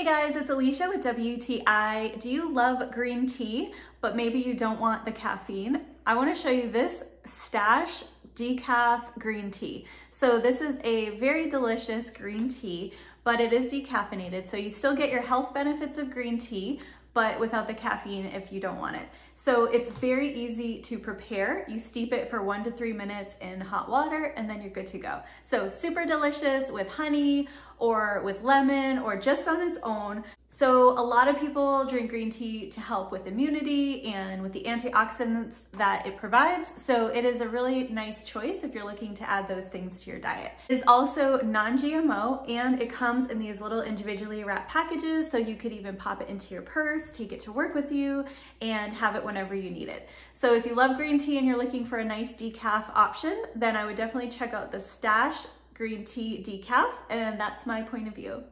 Hey guys, it's Alicia with WTI. Do you love green tea, but maybe you don't want the caffeine? I wanna show you this Stash decaf green tea. So this is a very delicious green tea, but it is decaffeinated. So you still get your health benefits of green tea, but without the caffeine if you don't want it. So it's very easy to prepare. You steep it for one to three minutes in hot water and then you're good to go. So super delicious with honey or with lemon or just on its own. So a lot of people drink green tea to help with immunity and with the antioxidants that it provides. So it is a really nice choice if you're looking to add those things to your diet. It is also non-GMO and it comes in these little individually wrapped packages. So you could even pop it into your purse, take it to work with you and have it whenever you need it. So if you love green tea and you're looking for a nice decaf option, then I would definitely check out the Stash green tea decaf and that's my point of view.